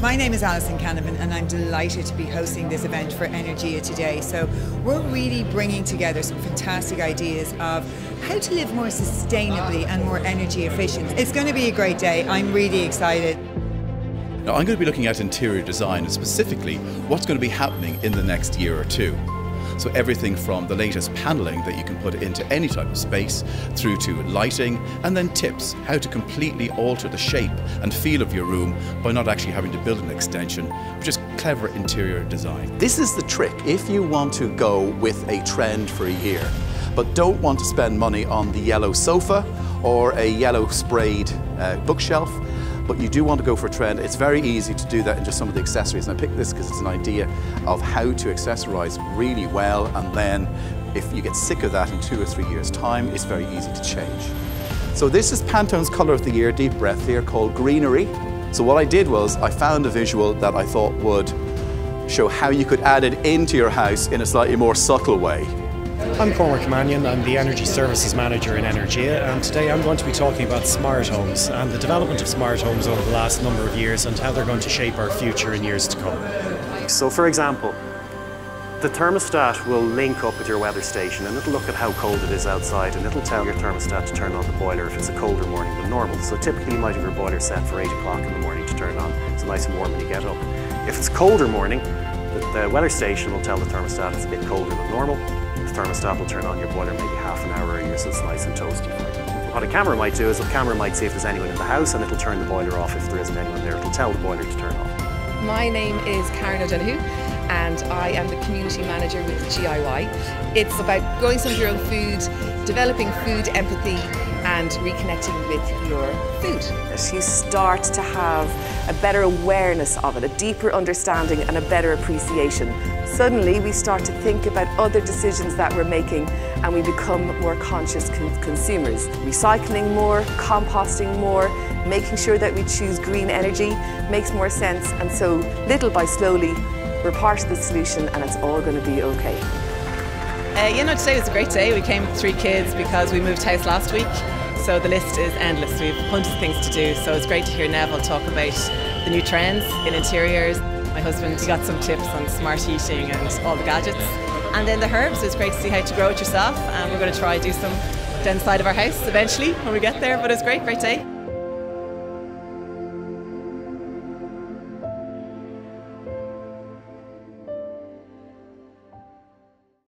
My name is Alison Canavan and I'm delighted to be hosting this event for Energia today. So we're really bringing together some fantastic ideas of how to live more sustainably and more energy efficient. It's going to be a great day. I'm really excited. Now I'm going to be looking at interior design and specifically what's going to be happening in the next year or two. So everything from the latest paneling that you can put into any type of space through to lighting and then tips how to completely alter the shape and feel of your room by not actually having to build an extension, but just clever interior design. This is the trick if you want to go with a trend for a year but don't want to spend money on the yellow sofa or a yellow sprayed uh, bookshelf but you do want to go for a trend, it's very easy to do that in just some of the accessories. And I picked this because it's an idea of how to accessorize really well and then if you get sick of that in two or three years time, it's very easy to change. So this is Pantone's colour of the year, deep breath here, called Greenery. So what I did was I found a visual that I thought would show how you could add it into your house in a slightly more subtle way. I'm Cormac Mannion, I'm the Energy Services Manager in Energia and today I'm going to be talking about smart homes and the development of smart homes over the last number of years and how they're going to shape our future in years to come. So for example, the thermostat will link up with your weather station and it'll look at how cold it is outside and it'll tell your thermostat to turn on the boiler if it's a colder morning than normal. So typically you might have your boiler set for 8 o'clock in the morning to turn on. It's nice and warm when you get up. If it's colder morning, the, the weather station will tell the thermostat it's a bit colder than normal The thermostat will turn on your boiler maybe half an hour earlier so it's nice and toasty. What a camera might do is a camera might see if there's anyone in the house and it'll turn the boiler off if there isn't anyone there. It'll tell the boiler to turn off. My name is Karen O'Donoghue and I am the community manager with GIY. It's about growing some of your own food, developing food empathy and reconnecting with your food. You start to have a better awareness of it, a deeper understanding and a better appreciation. Suddenly we start to think about other decisions that we're making and we become more conscious con consumers. Recycling more, composting more, making sure that we choose green energy makes more sense and so little by slowly we're part of the solution and it's all going to be okay. Uh, you know, today was a great day. We came with three kids because we moved house last week. So the list is endless. We have hundreds of things to do. So it's great to hear Neville talk about the new trends in interiors. My husband got some tips on smart heating and all the gadgets. And then the herbs, it's great to see how to grow it yourself. And we're going to try do some down the side of our house eventually when we get there. But it's great, great day.